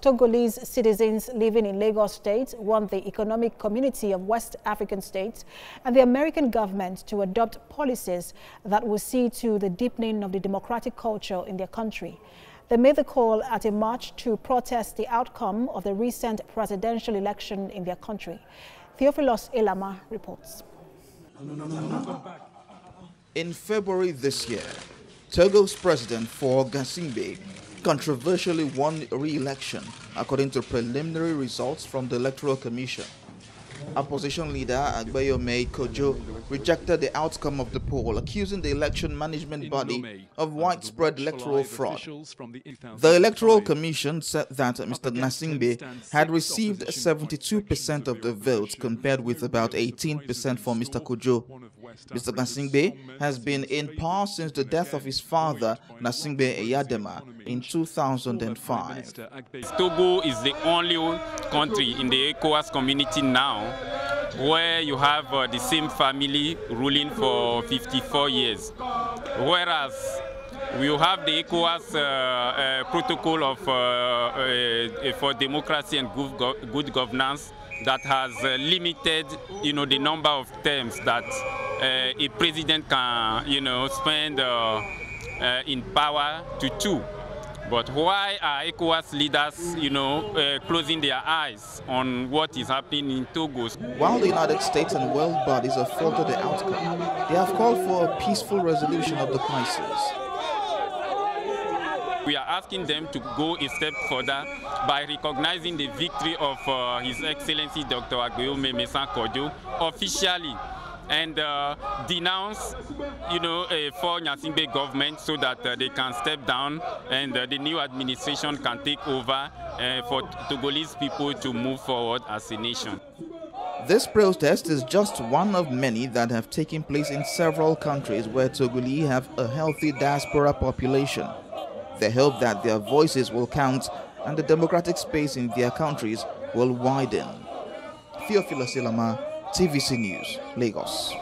Togolese citizens living in Lagos State want the Economic Community of West African States and the American government to adopt policies that will see to the deepening of the democratic culture in their country. They made the call at a march to protest the outcome of the recent presidential election in their country. Theophilus Elama reports. In February this year, Togo's president Faure Gnassingbe controversially won re-election according to preliminary results from the Electoral Commission. Opposition leader Agbéyomé Kodjo rejected the outcome of the poll, accusing the election management body of widespread electoral fraud. The Electoral Commission said that Mr. Gnassingbe had received 72% of the votes compared with about 18% for Mr. Kodjo. Mr. Gnassingbe has been in power since the death of his father, Gnassingbé Eyadema, in 2005. Togo is the only country in the ECOWAS community now where you have uh, the same family ruling for 54 years. Whereas we have the ECOWAS uh, uh, protocol of, uh, uh, for democracy and good, go good governance that has uh, limited, you know, the number of terms that a president can, you know, spend in power to two. But why are ECOWAS leaders, you know, uh, closing their eyes on what is happening in Togo? While the United States and world bodies have faulted the outcome, they have called for a peaceful resolution of the crisis. We are asking them to go a step further by recognizing the victory of uh, His Excellency Dr. Agbéyomé Messan Kodjo officially and uh, denounce, you know, a Faure Gnassingbé government so that uh, they can step down and uh, the new administration can take over uh, for Togolese people to move forward as a nation. This protest is just one of many that have taken place in several countries where Togolese have a healthy diaspora population. They hope that their voices will count and the democratic space in their countries will widen. Theophilus Ilama, TVC News, Lagos.